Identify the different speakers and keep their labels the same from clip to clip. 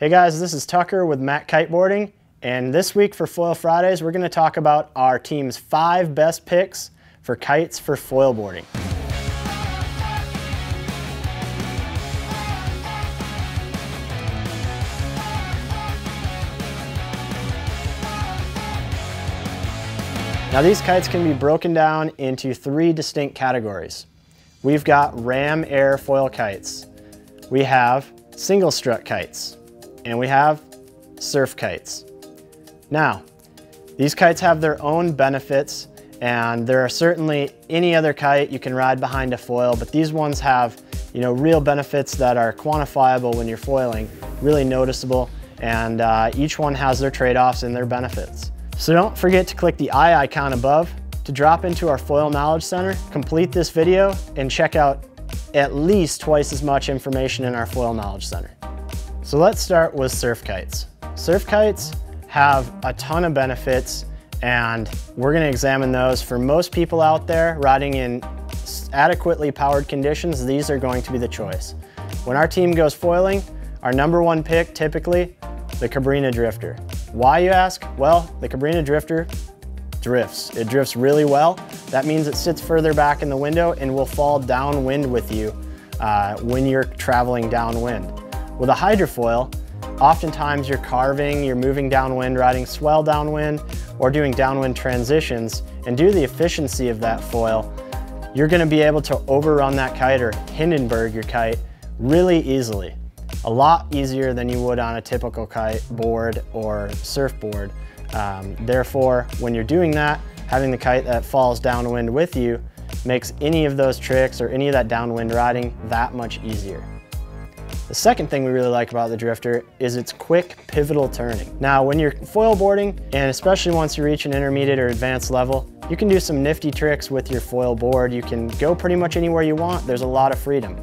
Speaker 1: Hey guys, this is Tucker with MAC Kiteboarding, and this week for Foil Fridays, we're going to talk about our team's five best picks for kites for foil boarding. Now these kites can be broken down into three distinct categories. We've got ram air foil kites. We have single strut kites and we have surf kites. Now, these kites have their own benefits and there are certainly any other kite you can ride behind a foil, but these ones have you know, real benefits that are quantifiable when you're foiling, really noticeable, and uh, each one has their trade-offs and their benefits. So don't forget to click the eye icon above to drop into our Foil Knowledge Center, complete this video, and check out at least twice as much information in our Foil Knowledge Center. So let's start with surf kites. Surf kites have a ton of benefits and we're gonna examine those. For most people out there riding in adequately powered conditions, these are going to be the choice. When our team goes foiling, our number one pick typically, the Cabrinha Drifter. Why you ask? Well, the Cabrinha Drifter drifts. It drifts really well. That means it sits further back in the window and will fall downwind with you uh, when you're traveling downwind. With a hydrofoil, oftentimes you're carving, you're moving downwind, riding swell downwind, or doing downwind transitions, and due to the efficiency of that foil, you're gonna be able to overrun that kite or Hindenburg your kite really easily. A lot easier than you would on a typical kite board or surfboard. Um, therefore, when you're doing that, having the kite that falls downwind with you makes any of those tricks or any of that downwind riding that much easier. The second thing we really like about the Drifter is its quick pivotal turning. Now, when you're foil boarding, and especially once you reach an intermediate or advanced level, you can do some nifty tricks with your foil board. You can go pretty much anywhere you want. There's a lot of freedom.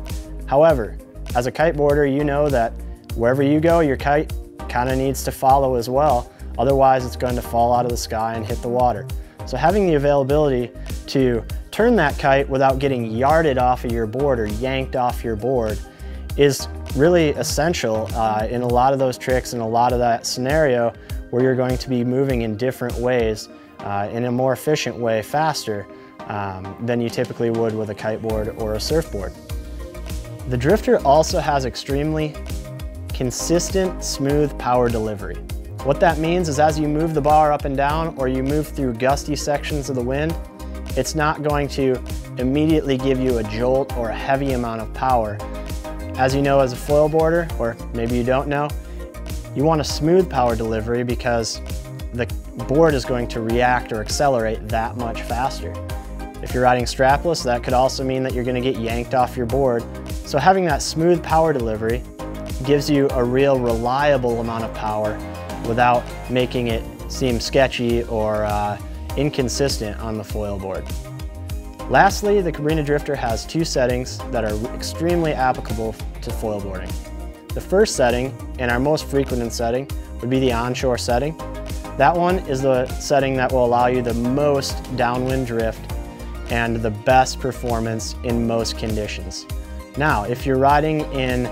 Speaker 1: However, as a kiteboarder, you know that wherever you go, your kite kind of needs to follow as well. Otherwise, it's going to fall out of the sky and hit the water. So having the availability to turn that kite without getting yarded off of your board or yanked off your board is really essential uh, in a lot of those tricks and a lot of that scenario where you're going to be moving in different ways uh, in a more efficient way faster um, than you typically would with a kiteboard or a surfboard. The Drifter also has extremely consistent, smooth power delivery. What that means is as you move the bar up and down or you move through gusty sections of the wind, it's not going to immediately give you a jolt or a heavy amount of power as you know as a foil boarder, or maybe you don't know, you want a smooth power delivery because the board is going to react or accelerate that much faster. If you're riding strapless, that could also mean that you're gonna get yanked off your board. So having that smooth power delivery gives you a real reliable amount of power without making it seem sketchy or uh, inconsistent on the foil board. Lastly, the Cabrinha Drifter has two settings that are extremely applicable to foil boarding. The first setting, and our most frequent setting, would be the onshore setting. That one is the setting that will allow you the most downwind drift and the best performance in most conditions. Now, if you're riding in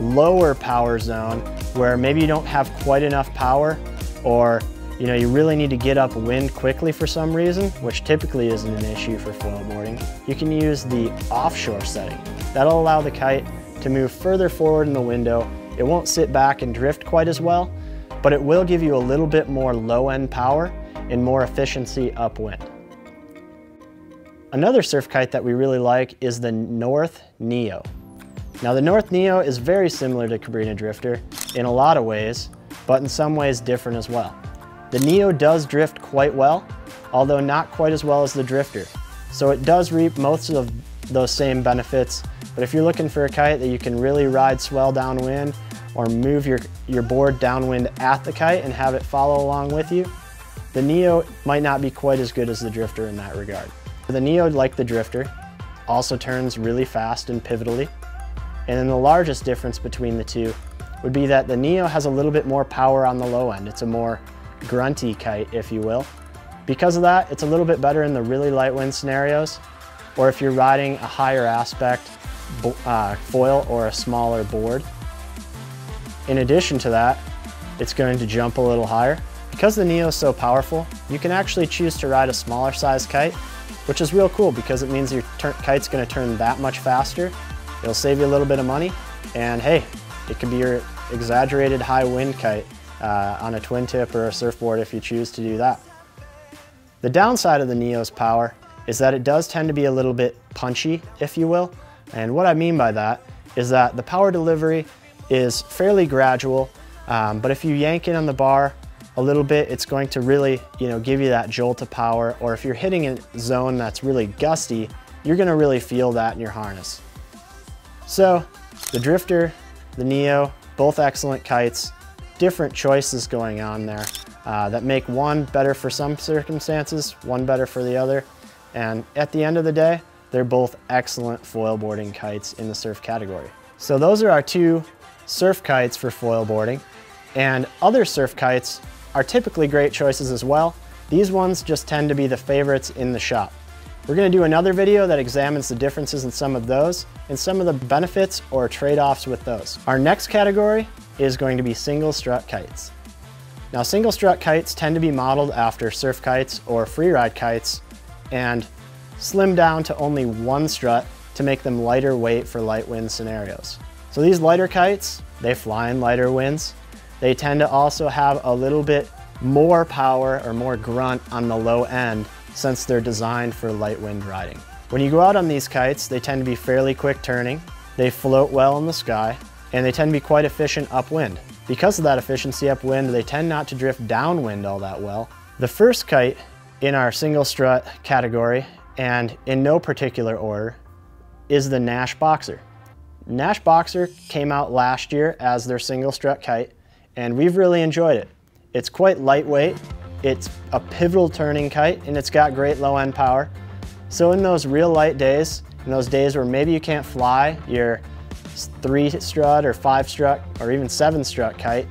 Speaker 1: lower power zone where maybe you don't have quite enough power or you know, you really need to get upwind quickly for some reason, which typically isn't an issue for foil boarding, you can use the offshore setting. That'll allow the kite to move further forward in the window. It won't sit back and drift quite as well, but it will give you a little bit more low-end power and more efficiency upwind. Another surf kite that we really like is the North Neo. Now the North Neo is very similar to Cabrinha Drifter in a lot of ways, but in some ways different as well. The Neo does drift quite well, although not quite as well as the Drifter. So it does reap most of those same benefits, but if you're looking for a kite that you can really ride swell downwind or move your, your board downwind at the kite and have it follow along with you, the Neo might not be quite as good as the Drifter in that regard. The Neo, like the Drifter, also turns really fast and pivotally. And then the largest difference between the two would be that the Neo has a little bit more power on the low end. It's a more grunty kite, if you will. Because of that, it's a little bit better in the really light wind scenarios, or if you're riding a higher aspect uh, foil or a smaller board. In addition to that, it's going to jump a little higher. Because the Neo is so powerful, you can actually choose to ride a smaller size kite, which is real cool because it means your kite's gonna turn that much faster. It'll save you a little bit of money, and hey, it can be your exaggerated high wind kite uh, on a twin tip or a surfboard if you choose to do that. The downside of the Neo's power is that it does tend to be a little bit punchy, if you will. And what I mean by that is that the power delivery is fairly gradual, um, but if you yank it on the bar a little bit, it's going to really, you know, give you that jolt of power. Or if you're hitting a zone that's really gusty, you're gonna really feel that in your harness. So the Drifter, the Neo, both excellent kites, different choices going on there uh, that make one better for some circumstances, one better for the other. And at the end of the day, they're both excellent foil boarding kites in the surf category. So those are our two surf kites for foil boarding. And other surf kites are typically great choices as well. These ones just tend to be the favorites in the shop. We're gonna do another video that examines the differences in some of those and some of the benefits or trade-offs with those. Our next category is going to be single strut kites. Now single strut kites tend to be modeled after surf kites or freeride kites and slim down to only one strut to make them lighter weight for light wind scenarios. So these lighter kites, they fly in lighter winds. They tend to also have a little bit more power or more grunt on the low end since they're designed for light wind riding. When you go out on these kites, they tend to be fairly quick turning, they float well in the sky, and they tend to be quite efficient upwind. Because of that efficiency upwind, they tend not to drift downwind all that well. The first kite in our single strut category, and in no particular order, is the Naish Boxer. Naish Boxer came out last year as their single strut kite, and we've really enjoyed it. It's quite lightweight, it's a pivotal turning kite, and it's got great low end power. So in those real light days, in those days where maybe you can't fly your three strut or five strut or even seven strut kite,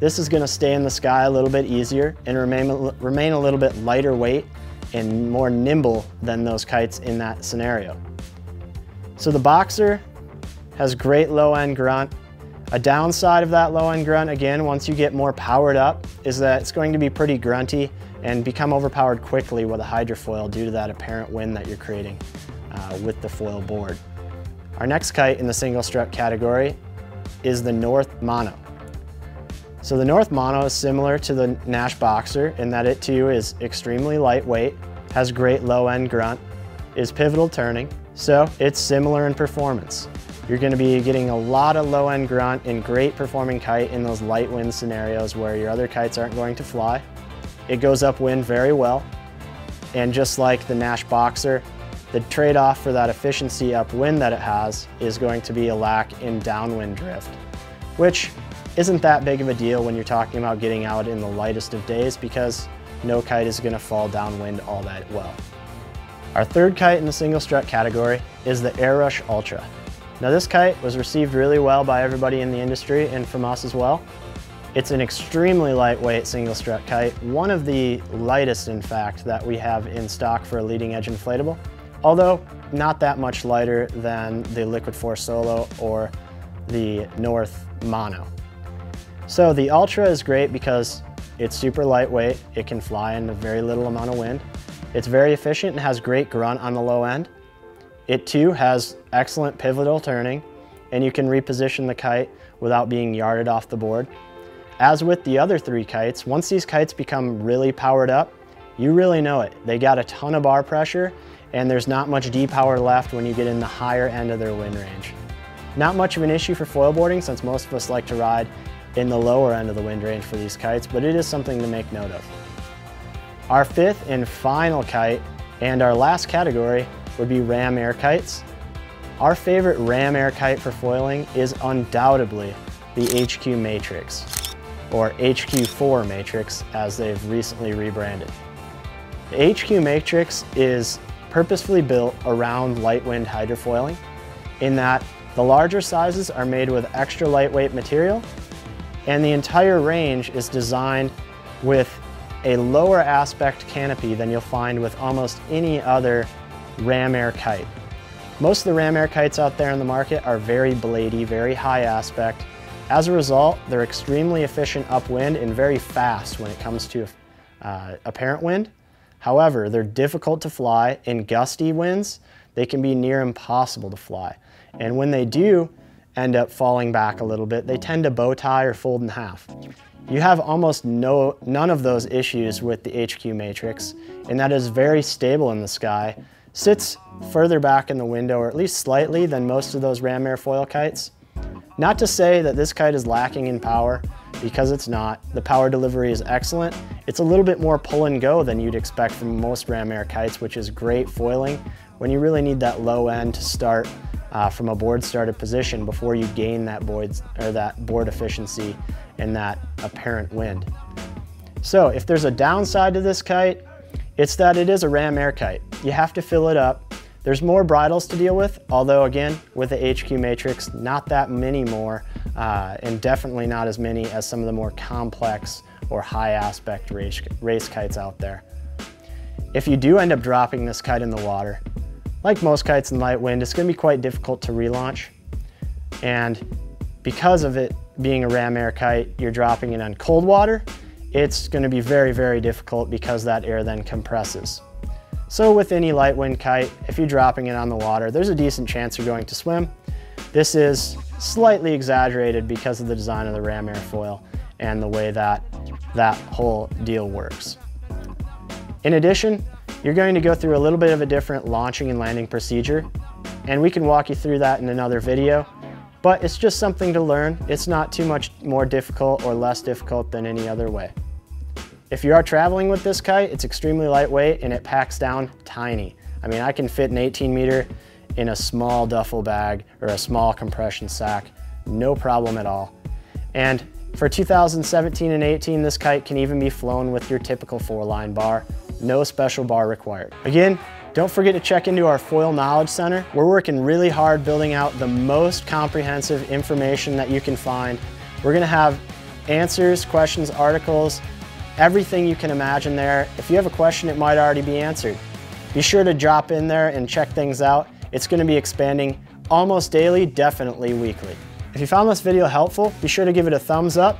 Speaker 1: this is gonna stay in the sky a little bit easier and remain, remain a little bit lighter weight and more nimble than those kites in that scenario. So the Boxer has great low end grunt. A downside of that low end grunt, again, once you get more powered up, is that it's going to be pretty grunty and become overpowered quickly with a hydrofoil due to that apparent wind that you're creating uh, with the foil board. Our next kite in the single strut category is the North Mono. So the North Mono is similar to the Naish Boxer in that it too is extremely lightweight, has great low end grunt, is pivotal turning, so it's similar in performance. You're gonna be getting a lot of low end grunt and great performing kite in those light wind scenarios where your other kites aren't going to fly. It goes upwind very well. And just like the Naish Boxer, the trade-off for that efficiency upwind that it has is going to be a lack in downwind drift, which isn't that big of a deal when you're talking about getting out in the lightest of days because no kite is going to fall downwind all that well. Our third kite in the single strut category is the Airush Ultra. Now this kite was received really well by everybody in the industry and from us as well. It's an extremely lightweight single strut kite, one of the lightest in fact that we have in stock for a leading edge inflatable, although not that much lighter than the Liquid Force Solo or the North Mono. So the Ultra is great because it's super lightweight, it can fly in a very little amount of wind. It's very efficient and has great grunt on the low end. It too has excellent pivotal turning and you can reposition the kite without being yarded off the board. As with the other three kites, once these kites become really powered up, you really know it. They got a ton of bar pressure and there's not much depower left when you get in the higher end of their wind range. Not much of an issue for foil boarding since most of us like to ride in the lower end of the wind range for these kites, but it is something to make note of. Our fifth and final kite and our last category would be ram air kites. Our favorite ram air kite for foiling is undoubtedly the HQ Matrix, or HQ4 Matrix as they've recently rebranded. The HQ Matrix is purposefully built around light wind hydrofoiling in that the larger sizes are made with extra lightweight material and the entire range is designed with a lower aspect canopy than you'll find with almost any other ram air kite. Most of the ram air kites out there in the market are very bladey, very high aspect, As a result, they're extremely efficient upwind and very fast when it comes to uh, apparent wind. However, they're difficult to fly in gusty winds. They can be near impossible to fly. And when they do end up falling back a little bit, they tend to bow tie or fold in half. You have almost no, none of those issues with the HQ Matrix, and that is very stable in the sky, sits further back in the window, or at least slightly than most of those ram airfoil kites. Not to say that this kite is lacking in power, because it's not. The power delivery is excellent. It's a little bit more pull and go than you'd expect from most ram air kites, which is great foiling when you really need that low end to start uh, from a board started position before you gain that board, or that board efficiency and that apparent wind. So if there's a downside to this kite, it's that it is a ram air kite. You have to fill it up. There's more bridles to deal with, although again, with the HQ Matrix, not that many more, uh, and definitely not as many as some of the more complex or high aspect race, race kites out there. If you do end up dropping this kite in the water, like most kites in light wind, it's gonna be quite difficult to relaunch. And because of it being a ram air kite, you're dropping it on cold water, it's gonna be very, very difficult because that air then compresses. So with any light wind kite, if you're dropping it on the water, there's a decent chance you're going to swim. This is slightly exaggerated because of the design of the ram airfoil and the way that that whole deal works. In addition, you're going to go through a little bit of a different launching and landing procedure, and we can walk you through that in another video but it's just something to learn. It's not too much more difficult or less difficult than any other way. If you are traveling with this kite, it's extremely lightweight and it packs down tiny. I mean, I can fit an 18 meter in a small duffel bag or a small compression sack, no problem at all. And for 2017 and 18, this kite can even be flown with your typical four line bar, no special bar required. Again, don't forget to check into our Foil Knowledge Center. We're working really hard building out the most comprehensive information that you can find. We're gonna have answers, questions, articles, everything you can imagine there. If you have a question, it might already be answered. Be sure to drop in there and check things out. It's gonna be expanding almost daily, definitely weekly. If you found this video helpful, be sure to give it a thumbs up.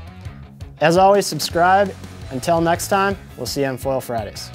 Speaker 1: As always, subscribe. Until next time, we'll see you on Foil Fridays.